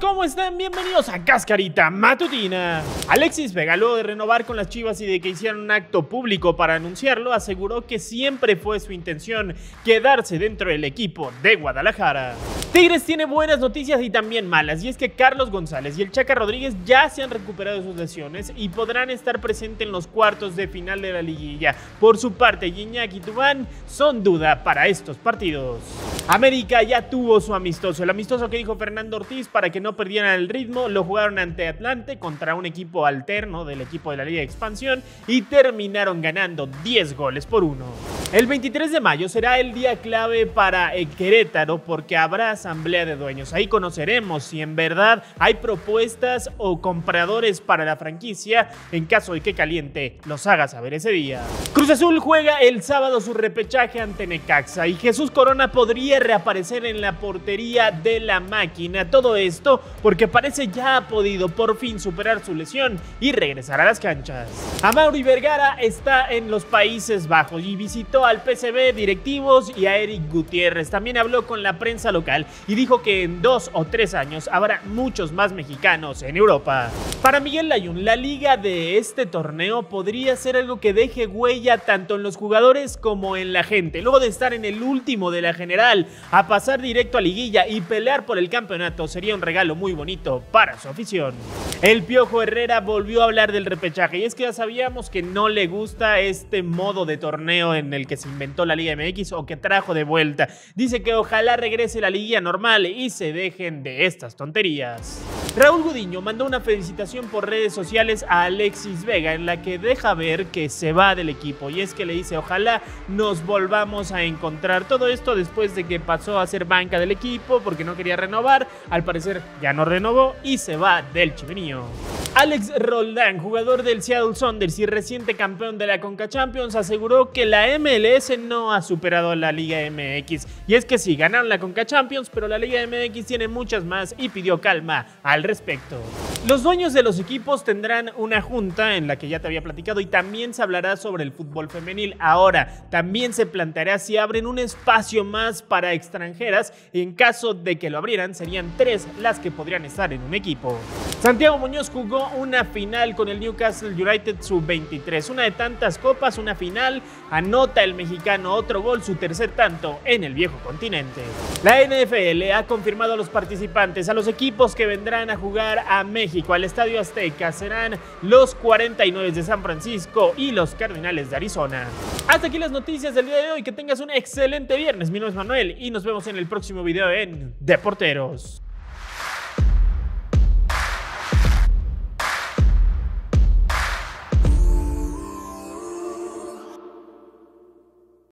¿cómo están? Bienvenidos a Cascarita Matutina. Alexis Vega, luego de renovar con las Chivas y de que hicieran un acto público para anunciarlo, aseguró que siempre fue su intención quedarse dentro del equipo de Guadalajara. Tigres tiene buenas noticias y también malas, y es que Carlos González y el Chaca Rodríguez ya se han recuperado de sus lesiones y podrán estar presentes en los cuartos de final de la liguilla. Por su parte, Gignac y Tubán son duda para estos partidos. América ya tuvo su amistoso. El amistoso que dijo Fernando Ortiz para que no perdieran el ritmo lo jugaron ante Atlante contra un equipo alterno del equipo de la Liga de Expansión y terminaron ganando 10 goles por uno. El 23 de mayo será el día clave para el Querétaro porque habrá asamblea de dueños. Ahí conoceremos si en verdad hay propuestas o compradores para la franquicia en caso de que Caliente los haga saber ese día. Cruz Azul juega el sábado su repechaje ante Necaxa y Jesús Corona podría reaparecer en la portería de la máquina. Todo esto porque parece ya ha podido por fin superar su lesión y regresar a las canchas. Amaury Vergara está en los Países Bajos y visitó al PCB directivos y a Eric Gutiérrez. También habló con la prensa local y dijo que en dos o tres años habrá muchos más mexicanos en Europa. Para Miguel Layun, la liga de este torneo podría ser algo que deje huella tanto en los jugadores como en la gente. Luego de estar en el último de la general, a pasar directo a liguilla y pelear por el campeonato sería un regalo muy bonito para su afición. El Piojo Herrera volvió a hablar del repechaje y es que ya sabíamos que no le gusta este modo de torneo en el que se inventó la Liga MX o que trajo de vuelta. Dice que ojalá regrese la liguilla normal y se dejen de estas tonterías. Raúl Gudiño mandó una felicitación por redes sociales a Alexis Vega en la que deja ver que se va del equipo y es que le dice ojalá nos volvamos a encontrar. Todo esto después de que pasó a ser banca del equipo porque no quería renovar, al parecer ya no renovó y se va del chivenillo. Alex Roldán, jugador del Seattle Sounders y reciente campeón de la Conca Champions, aseguró que la MLS no ha superado a la Liga MX. Y es que sí, ganaron la Conca Champions, pero la Liga MX tiene muchas más y pidió calma al respecto. Los dueños de los equipos tendrán una junta en la que ya te había platicado y también se hablará sobre el fútbol femenil. Ahora, también se planteará si abren un espacio más para extranjeras. En caso de que lo abrieran, serían tres las que podrían estar en un equipo. Santiago Muñoz jugó una final con el Newcastle United sub-23. Una de tantas copas, una final. Anota el mexicano otro gol, su tercer tanto en el viejo continente. La NFL ha confirmado a los participantes, a los equipos que vendrán a jugar a México, al Estadio Azteca. Serán los 49 de San Francisco y los Cardinales de Arizona. Hasta aquí las noticias del día de hoy. Que tengas un excelente viernes. Mi nombre es Manuel y nos vemos en el próximo video en Deporteros.